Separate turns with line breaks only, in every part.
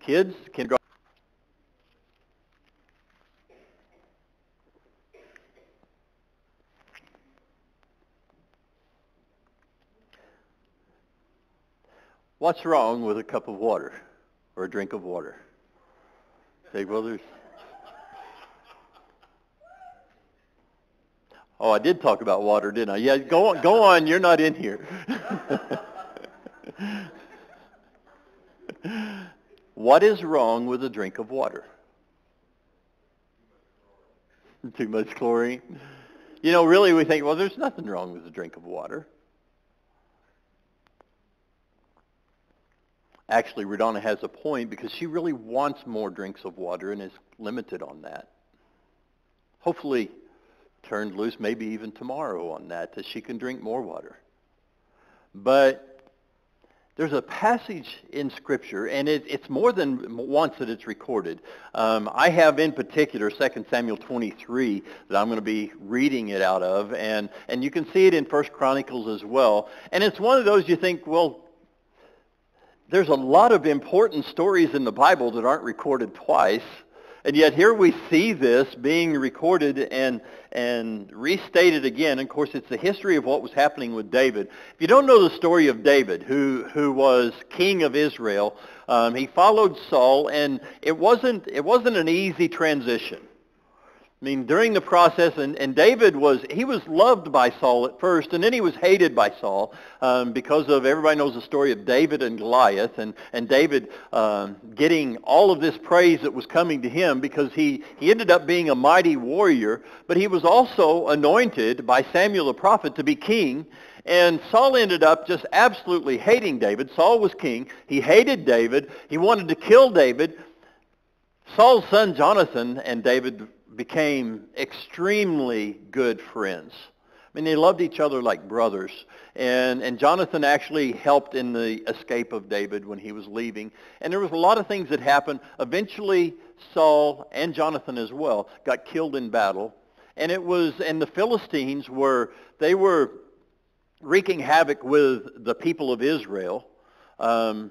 Kids, kindergarten. What's wrong with a cup of water or a drink of water? Say, well, there's... Oh, I did talk about water, didn't I? Yeah, go on. Go on. You're not in here. what is wrong with a drink of water? Too much chlorine. You know, really, we think, well, there's nothing wrong with a drink of water. Actually, Radonna has a point because she really wants more drinks of water and is limited on that. Hopefully, turned loose maybe even tomorrow on that, that she can drink more water. But there's a passage in Scripture, and it, it's more than once that it's recorded. Um, I have in particular 2 Samuel 23 that I'm going to be reading it out of, and, and you can see it in 1 Chronicles as well. And it's one of those you think, well, there's a lot of important stories in the Bible that aren't recorded twice. And yet here we see this being recorded and, and restated again. Of course, it's the history of what was happening with David. If you don't know the story of David, who, who was king of Israel, um, he followed Saul, and it wasn't, it wasn't an easy transition. I mean, during the process, and, and David was, he was loved by Saul at first, and then he was hated by Saul um, because of, everybody knows the story of David and Goliath, and, and David um, getting all of this praise that was coming to him because he, he ended up being a mighty warrior, but he was also anointed by Samuel the prophet to be king, and Saul ended up just absolutely hating David. Saul was king. He hated David. He wanted to kill David. Saul's son Jonathan and David became extremely good friends. I mean, they loved each other like brothers. And, and Jonathan actually helped in the escape of David when he was leaving. And there was a lot of things that happened. Eventually, Saul and Jonathan as well got killed in battle. And it was, and the Philistines were, they were wreaking havoc with the people of Israel. Um,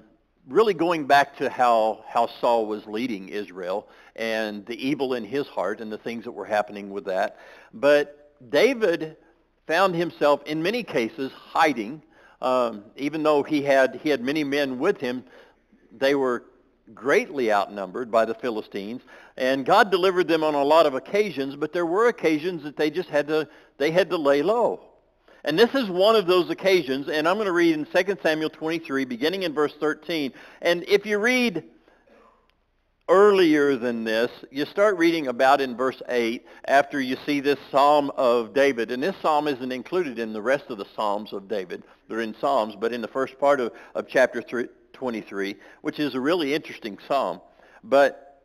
really going back to how, how Saul was leading Israel and the evil in his heart and the things that were happening with that. But David found himself in many cases hiding. Um, even though he had, he had many men with him, they were greatly outnumbered by the Philistines. And God delivered them on a lot of occasions, but there were occasions that they just had to, they had to lay low. And this is one of those occasions, and I'm going to read in 2 Samuel 23, beginning in verse 13. And if you read earlier than this, you start reading about in verse 8 after you see this Psalm of David. And this psalm isn't included in the rest of the Psalms of David. They're in Psalms, but in the first part of, of chapter 23, which is a really interesting psalm. But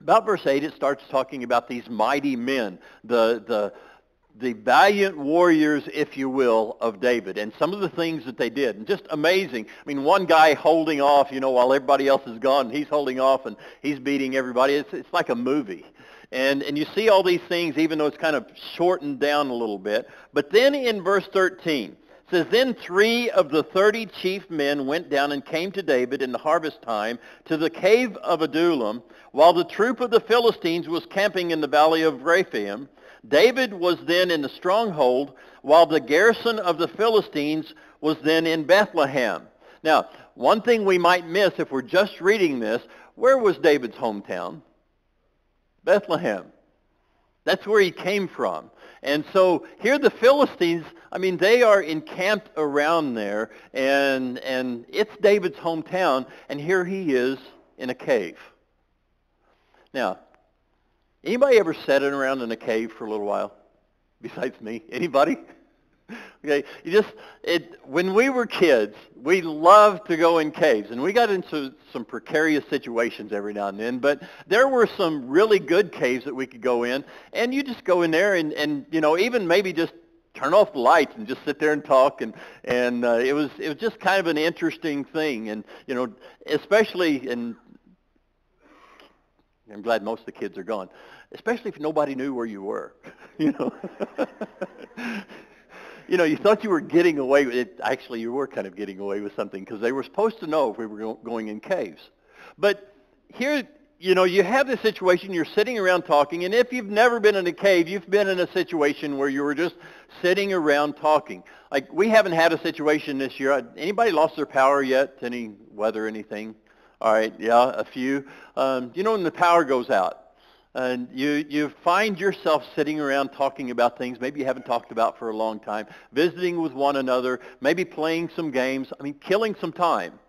about verse 8, it starts talking about these mighty men, the, the, the valiant warriors, if you will, of David and some of the things that they did. And just amazing. I mean, one guy holding off, you know, while everybody else is gone, he's holding off and he's beating everybody. It's, it's like a movie. And, and you see all these things, even though it's kind of shortened down a little bit. But then in verse 13, it says, Then three of the thirty chief men went down and came to David in the harvest time to the cave of Adullam, while the troop of the Philistines was camping in the valley of Rephaim. David was then in the stronghold, while the garrison of the Philistines was then in Bethlehem. Now, one thing we might miss if we're just reading this, where was David's hometown? Bethlehem. That's where he came from. And so here the Philistines, I mean, they are encamped around there, and, and it's David's hometown, and here he is in a cave. Now, Anybody ever sat around in a cave for a little while? Besides me? Anybody? okay, you just it when we were kids, we loved to go in caves, and we got into some precarious situations every now and then. But there were some really good caves that we could go in, and you just go in there and and you know even maybe just turn off the lights and just sit there and talk and and uh, it was it was just kind of an interesting thing and you know especially in I'm glad most of the kids are gone, especially if nobody knew where you were. you know, you know, you thought you were getting away with it. Actually, you were kind of getting away with something because they were supposed to know if we were going in caves. But here, you know, you have this situation, you're sitting around talking, and if you've never been in a cave, you've been in a situation where you were just sitting around talking. Like, we haven't had a situation this year. Anybody lost their power yet? Any weather, anything? All right, yeah, a few. Um, you know when the power goes out, and you, you find yourself sitting around talking about things maybe you haven't talked about for a long time, visiting with one another, maybe playing some games, I mean, killing some time.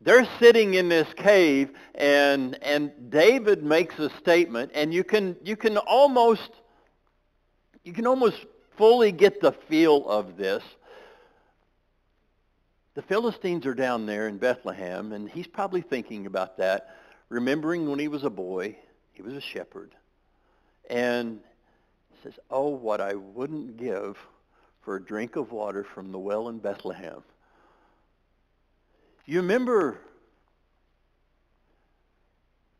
They're sitting in this cave, and, and David makes a statement, and you can, you can almost, you can almost fully get the feel of this. The Philistines are down there in Bethlehem, and he's probably thinking about that, remembering when he was a boy, he was a shepherd. And says, oh, what I wouldn't give for a drink of water from the well in Bethlehem. You remember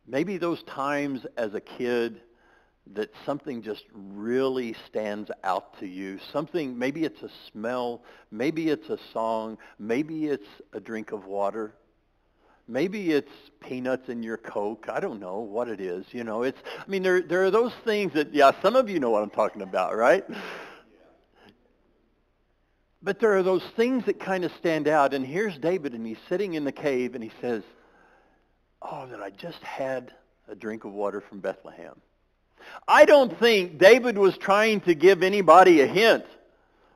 maybe those times as a kid that something just really stands out to you. Something, maybe it's a smell, maybe it's a song, maybe it's a drink of water. Maybe it's peanuts in your Coke. I don't know what it is. You know, it's, I mean, there, there are those things that, yeah, some of you know what I'm talking about, right? But there are those things that kind of stand out. And here's David, and he's sitting in the cave, and he says, oh, that I just had a drink of water from Bethlehem. I don't think David was trying to give anybody a hint.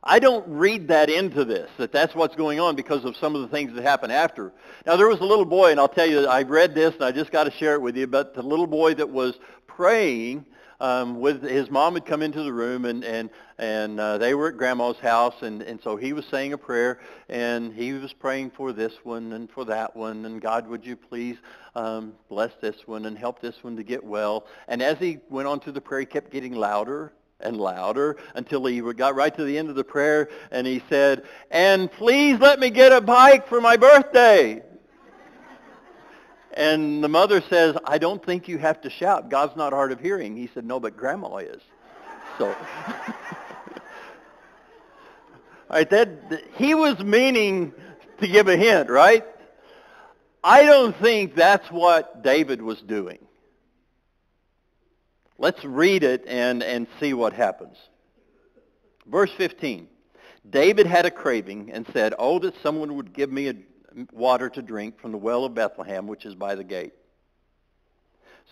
I don't read that into this, that that's what's going on because of some of the things that happen after. Now, there was a little boy, and I'll tell you, I read this, and I just got to share it with you, but the little boy that was praying um, with his mom had come into the room and and and uh, they were at grandma's house and and so he was saying a prayer and he was praying for this one and for that one and God would you please um, bless this one and help this one to get well and as he went on to the prayer he kept getting louder and louder until he got right to the end of the prayer and he said, and please let me get a bike for my birthday. And the mother says, I don't think you have to shout. God's not hard of hearing. He said, no, but grandma is. So, all right, that, he was meaning to give a hint, right? I don't think that's what David was doing. Let's read it and, and see what happens. Verse 15. David had a craving and said, Oh, that someone would give me a water to drink from the well of Bethlehem, which is by the gate.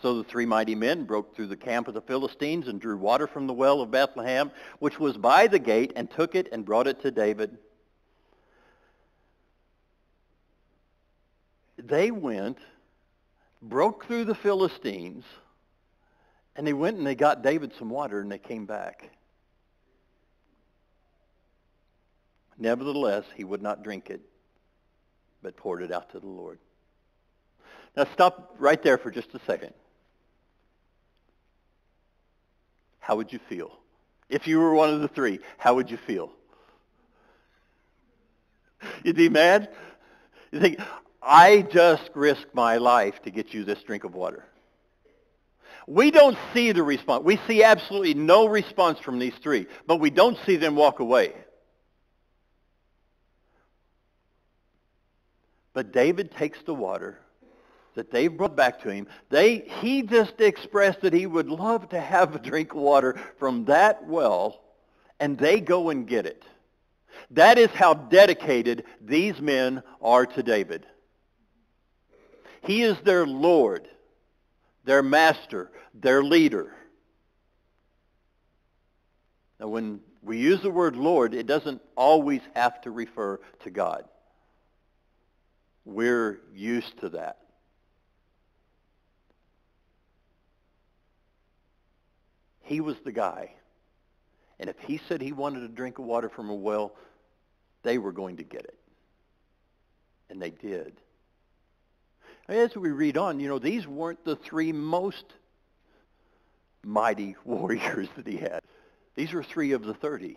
So the three mighty men broke through the camp of the Philistines and drew water from the well of Bethlehem, which was by the gate, and took it and brought it to David. They went, broke through the Philistines, and they went and they got David some water, and they came back. Nevertheless, he would not drink it but poured it out to the Lord. Now stop right there for just a second. How would you feel? If you were one of the three, how would you feel? You'd be mad? You think, I just risked my life to get you this drink of water. We don't see the response. We see absolutely no response from these three, but we don't see them walk away. But David takes the water that they brought back to him. They, he just expressed that he would love to have a drink of water from that well, and they go and get it. That is how dedicated these men are to David. He is their Lord, their master, their leader. Now, when we use the word Lord, it doesn't always have to refer to God. We're used to that. He was the guy. And if he said he wanted a drink of water from a well, they were going to get it. And they did. As we read on, you know, these weren't the three most mighty warriors that he had. These were three of the 30.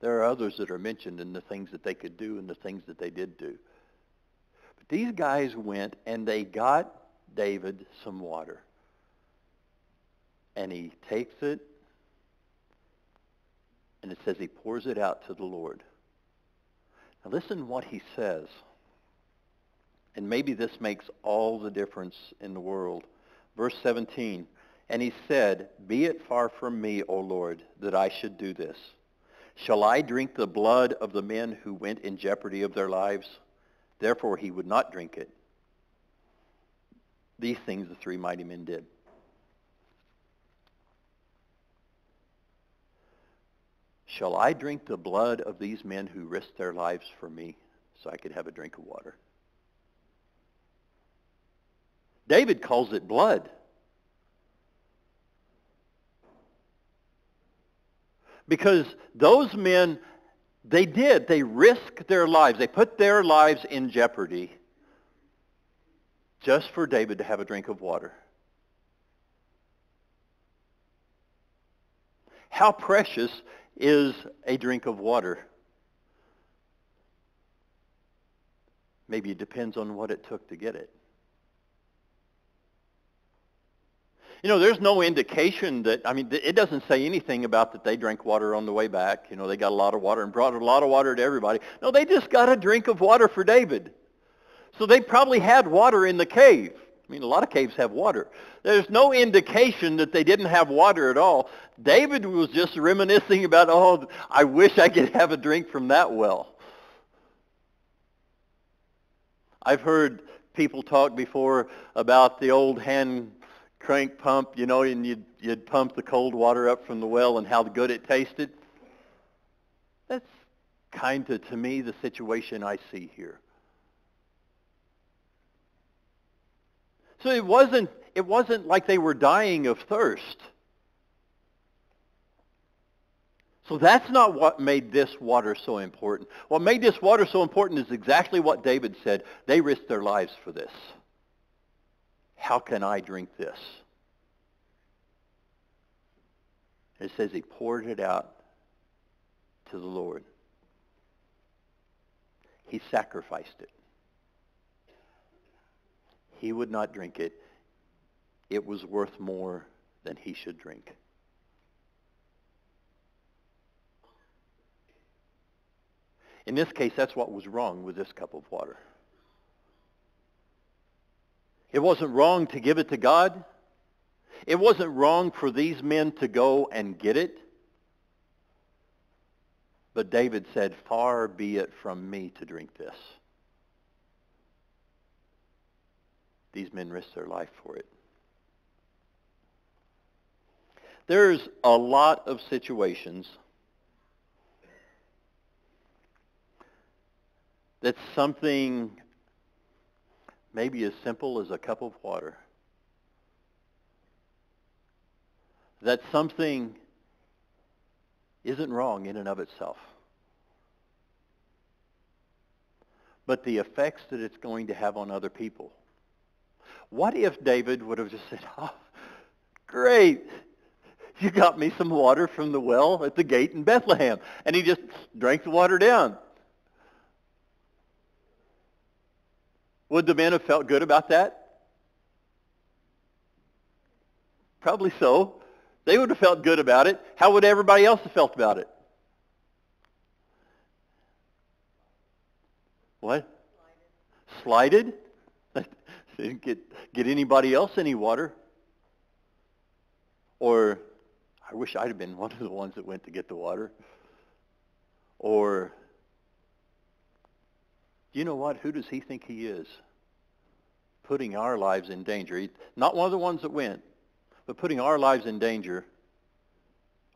There are others that are mentioned in the things that they could do and the things that they did do. But these guys went and they got David some water. And he takes it and it says he pours it out to the Lord. Now listen what he says. And maybe this makes all the difference in the world. Verse 17, and he said, Be it far from me, O Lord, that I should do this. Shall I drink the blood of the men who went in jeopardy of their lives? Therefore he would not drink it. These things the three mighty men did. Shall I drink the blood of these men who risked their lives for me so I could have a drink of water? David calls it blood. Because those men, they did. They risked their lives. They put their lives in jeopardy just for David to have a drink of water. How precious is a drink of water? Maybe it depends on what it took to get it. You know, there's no indication that, I mean, it doesn't say anything about that they drank water on the way back. You know, they got a lot of water and brought a lot of water to everybody. No, they just got a drink of water for David. So they probably had water in the cave. I mean, a lot of caves have water. There's no indication that they didn't have water at all. David was just reminiscing about, oh, I wish I could have a drink from that well. I've heard people talk before about the old hand crank pump, you know, and you'd, you'd pump the cold water up from the well and how good it tasted. That's kind of, to me, the situation I see here. So it wasn't, it wasn't like they were dying of thirst. So that's not what made this water so important. What made this water so important is exactly what David said. They risked their lives for this. How can I drink this? It says he poured it out to the Lord. He sacrificed it. He would not drink it. It was worth more than he should drink. In this case, that's what was wrong with this cup of water. It wasn't wrong to give it to God. It wasn't wrong for these men to go and get it. But David said, far be it from me to drink this. These men risked their life for it. There's a lot of situations that something maybe as simple as a cup of water. That something isn't wrong in and of itself. But the effects that it's going to have on other people. What if David would have just said, oh, great, you got me some water from the well at the gate in Bethlehem. And he just drank the water down. Would the men have felt good about that? Probably so. They would have felt good about it. How would everybody else have felt about it? What? Slighted? didn't get, get anybody else any water. Or, I wish I'd have been one of the ones that went to get the water. Or, you know what? Who does he think he is? Putting our lives in danger. Not one of the ones that went, but putting our lives in danger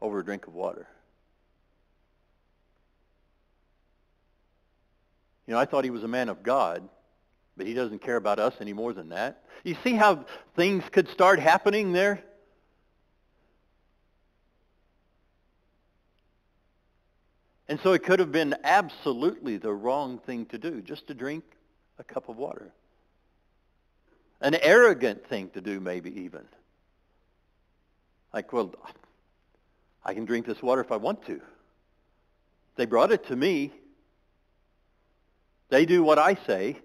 over a drink of water. You know, I thought he was a man of God, but he doesn't care about us any more than that. You see how things could start happening there? And so it could have been absolutely the wrong thing to do, just to drink a cup of water. An arrogant thing to do, maybe even. Like, well, I can drink this water if I want to. They brought it to me. They do what I say. I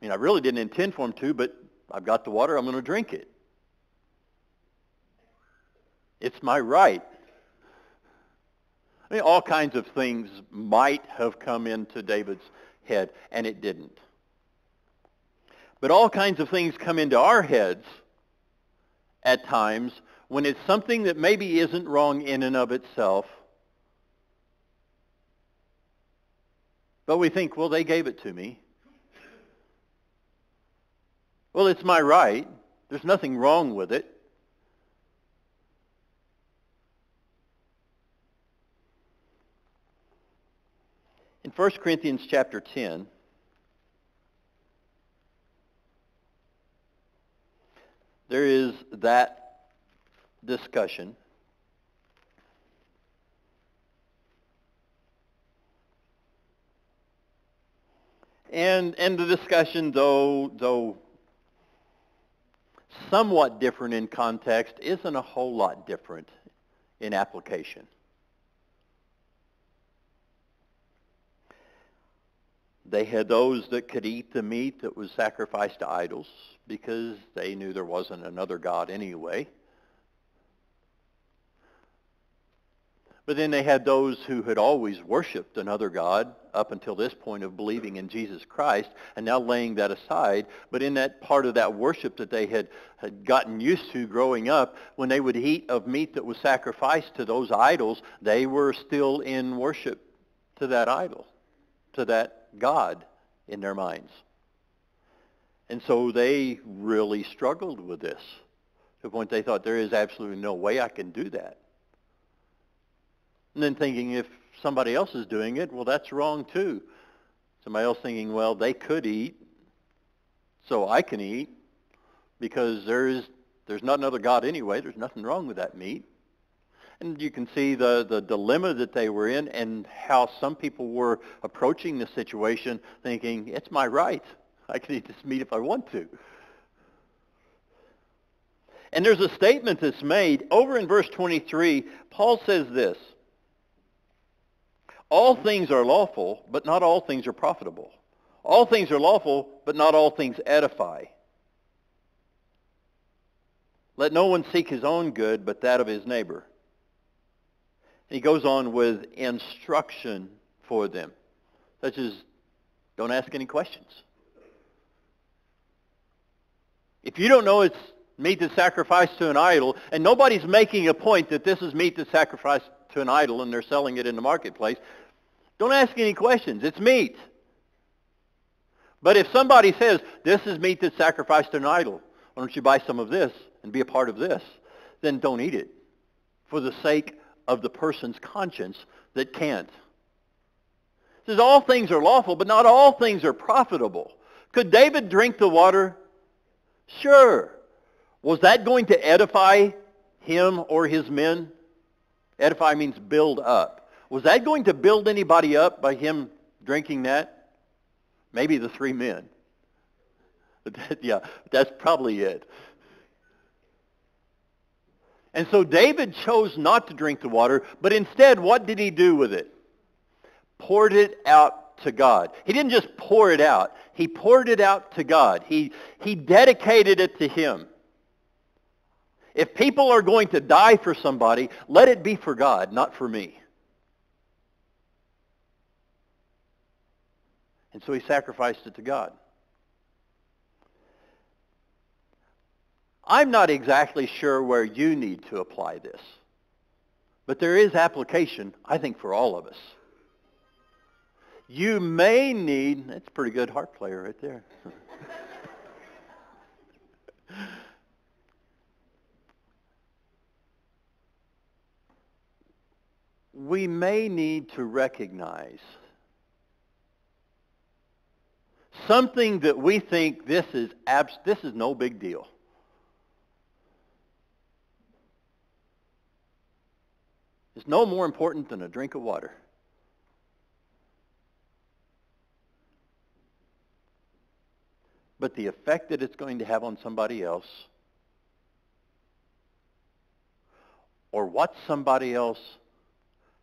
mean, I really didn't intend for them to, but I've got the water. I'm going to drink it. It's my right. Mean, all kinds of things might have come into David's head, and it didn't. But all kinds of things come into our heads at times when it's something that maybe isn't wrong in and of itself. But we think, well, they gave it to me. Well, it's my right. There's nothing wrong with it. 1 Corinthians chapter 10, there is that discussion. And, and the discussion, though, though somewhat different in context, isn't a whole lot different in application. They had those that could eat the meat that was sacrificed to idols because they knew there wasn't another God anyway. But then they had those who had always worshiped another God up until this point of believing in Jesus Christ and now laying that aside. But in that part of that worship that they had, had gotten used to growing up, when they would eat of meat that was sacrificed to those idols, they were still in worship to that idol, to that God in their minds. And so they really struggled with this to the point they thought there is absolutely no way I can do that. And then thinking if somebody else is doing it, well, that's wrong too. Somebody else thinking, well, they could eat, so I can eat because there's there's not another God anyway. There's nothing wrong with that meat. And you can see the, the dilemma that they were in and how some people were approaching the situation thinking, it's my right. I can eat this meat if I want to. And there's a statement that's made over in verse 23. Paul says this, all things are lawful, but not all things are profitable. All things are lawful, but not all things edify. Let no one seek his own good, but that of his neighbor. He goes on with instruction for them, such as don't ask any questions. If you don't know it's meat that's sacrificed to an idol, and nobody's making a point that this is meat that's sacrificed to an idol and they're selling it in the marketplace, don't ask any questions. It's meat. But if somebody says, this is meat that's sacrificed to an idol, why don't you buy some of this and be a part of this? Then don't eat it for the sake of the person's conscience that can't. It says all things are lawful, but not all things are profitable. Could David drink the water? Sure. Was that going to edify him or his men? Edify means build up. Was that going to build anybody up by him drinking that? Maybe the three men. yeah, that's probably it. And so David chose not to drink the water, but instead, what did he do with it? Poured it out to God. He didn't just pour it out. He poured it out to God. He, he dedicated it to him. If people are going to die for somebody, let it be for God, not for me. And so he sacrificed it to God. I'm not exactly sure where you need to apply this. But there is application, I think, for all of us. You may need, that's a pretty good harp player right there. we may need to recognize something that we think this is abs- this is no big deal. It's no more important than a drink of water. But the effect that it's going to have on somebody else, or what somebody else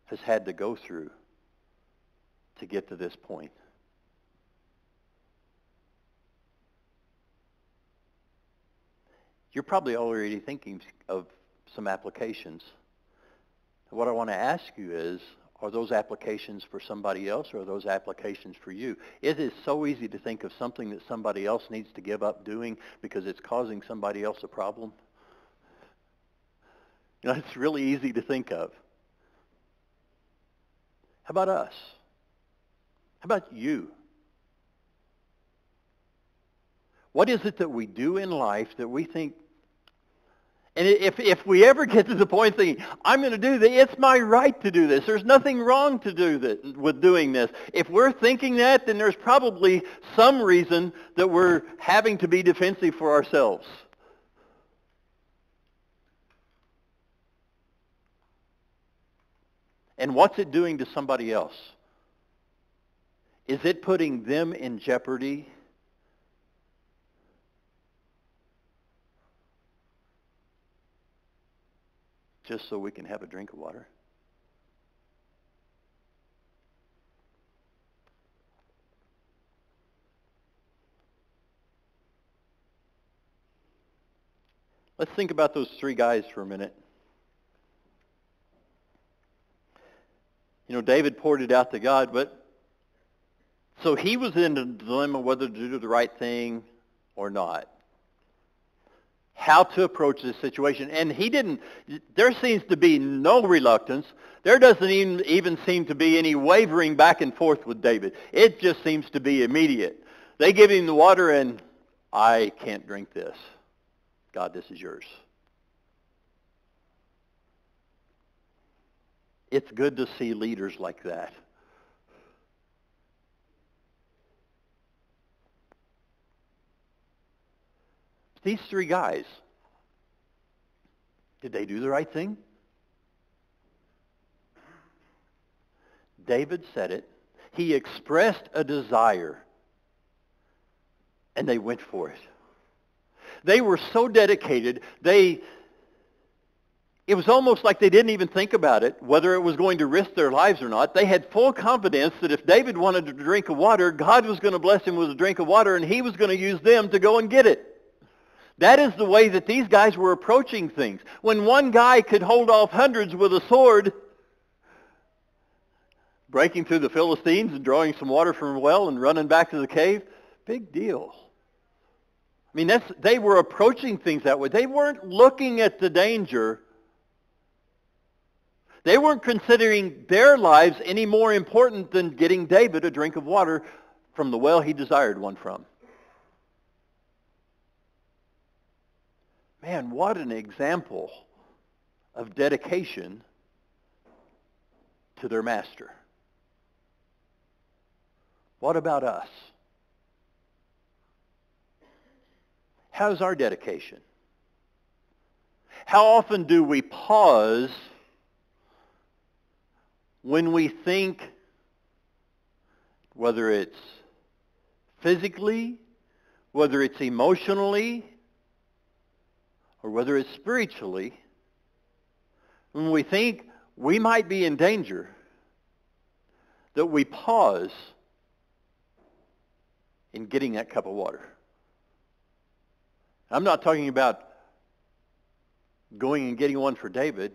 has had to go through to get to this point. You're probably already thinking of some applications. What I want to ask you is, Are those applications for somebody else or are those applications for you? It is so easy to think of something that somebody else needs to give up doing because it's causing somebody else a problem. You know, it's really easy to think of. How about us? How about you? What is it that we do in life that we think and if, if we ever get to the point thinking, I'm going to do this, it's my right to do this. There's nothing wrong to do that, with doing this. If we're thinking that, then there's probably some reason that we're having to be defensive for ourselves. And what's it doing to somebody else? Is it putting them in jeopardy? Just so we can have a drink of water? Let's think about those three guys for a minute. You know, David poured it out to God, but so he was in a dilemma whether to do the right thing or not how to approach this situation. And he didn't, there seems to be no reluctance. There doesn't even, even seem to be any wavering back and forth with David. It just seems to be immediate. They give him the water and I can't drink this. God, this is yours. It's good to see leaders like that. These three guys, did they do the right thing? David said it. He expressed a desire, and they went for it. They were so dedicated, they it was almost like they didn't even think about it, whether it was going to risk their lives or not. They had full confidence that if David wanted a drink of water, God was going to bless him with a drink of water, and he was going to use them to go and get it. That is the way that these guys were approaching things. When one guy could hold off hundreds with a sword, breaking through the Philistines and drawing some water from a well and running back to the cave, big deal. I mean, that's, they were approaching things that way. They weren't looking at the danger. They weren't considering their lives any more important than getting David a drink of water from the well he desired one from. Man, what an example of dedication to their master. What about us? How's our dedication? How often do we pause when we think, whether it's physically, whether it's emotionally, or whether it's spiritually, when we think we might be in danger, that we pause in getting that cup of water. I'm not talking about going and getting one for David.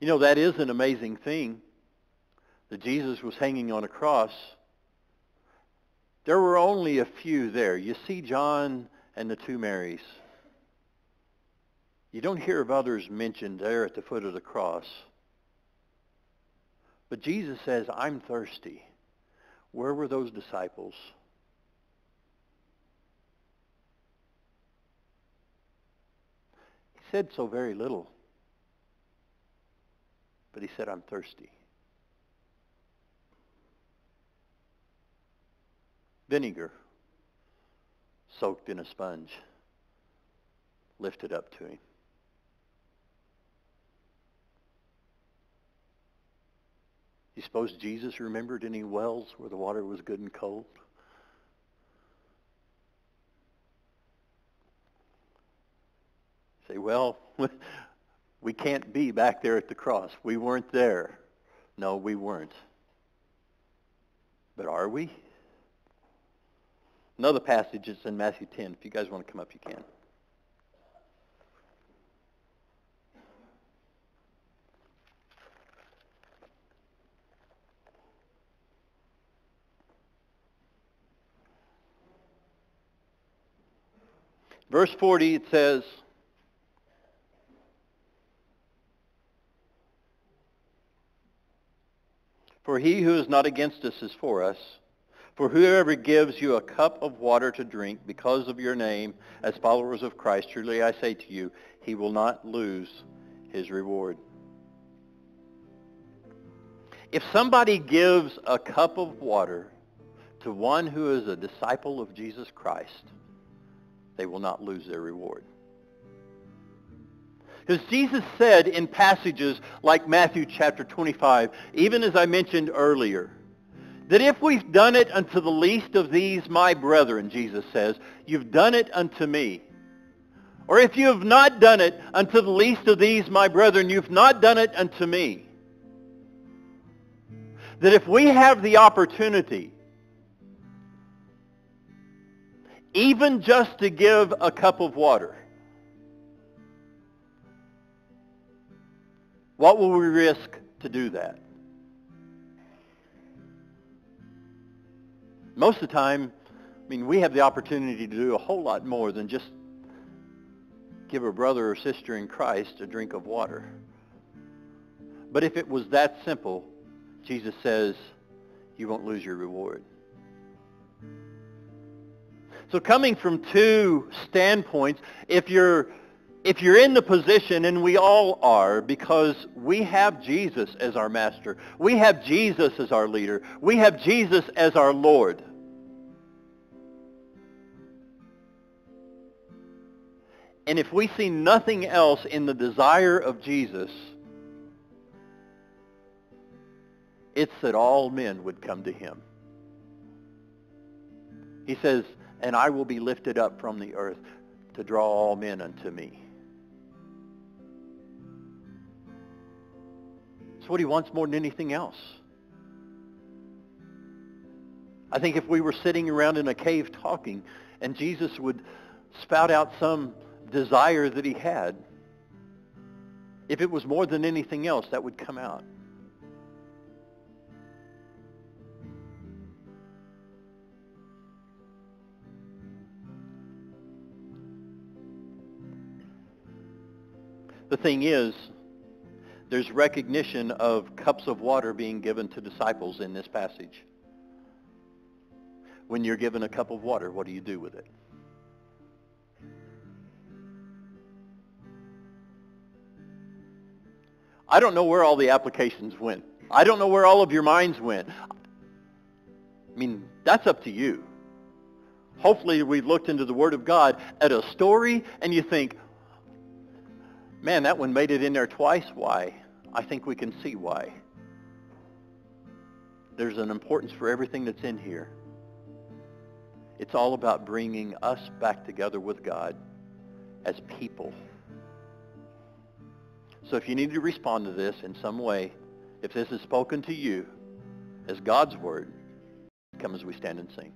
You know, that is an amazing thing that Jesus was hanging on a cross. There were only a few there. You see John and the two Marys. You don't hear of others mentioned there at the foot of the cross. But Jesus says, I'm thirsty. Where were those disciples? He said so very little. But he said, I'm thirsty. Vinegar soaked in a sponge, lifted up to him. You suppose Jesus remembered any wells where the water was good and cold? Say, well, we can't be back there at the cross. We weren't there. No, we weren't. But are we? another passage is in Matthew 10. If you guys want to come up, you can. Verse 40, it says, For he who is not against us is for us. For whoever gives you a cup of water to drink because of your name as followers of Christ, truly I say to you, he will not lose his reward. If somebody gives a cup of water to one who is a disciple of Jesus Christ, they will not lose their reward. Because Jesus said in passages like Matthew chapter 25, even as I mentioned earlier, that if we've done it unto the least of these my brethren, Jesus says, you've done it unto me. Or if you have not done it unto the least of these my brethren, you've not done it unto me. That if we have the opportunity, even just to give a cup of water, What will we risk to do that? Most of the time, I mean, we have the opportunity to do a whole lot more than just give a brother or sister in Christ a drink of water. But if it was that simple, Jesus says, you won't lose your reward. So coming from two standpoints, if you're if you're in the position, and we all are, because we have Jesus as our master, we have Jesus as our leader, we have Jesus as our Lord. And if we see nothing else in the desire of Jesus, it's that all men would come to him. He says, and I will be lifted up from the earth to draw all men unto me. What he wants more than anything else. I think if we were sitting around in a cave talking and Jesus would spout out some desire that he had, if it was more than anything else, that would come out. The thing is, there's recognition of cups of water being given to disciples in this passage. When you're given a cup of water, what do you do with it? I don't know where all the applications went. I don't know where all of your minds went. I mean, that's up to you. Hopefully we've looked into the Word of God at a story and you think, Man, that one made it in there twice. Why? I think we can see why. There's an importance for everything that's in here. It's all about bringing us back together with God as people. So if you need to respond to this in some way, if this is spoken to you as God's word, come as we stand and sing.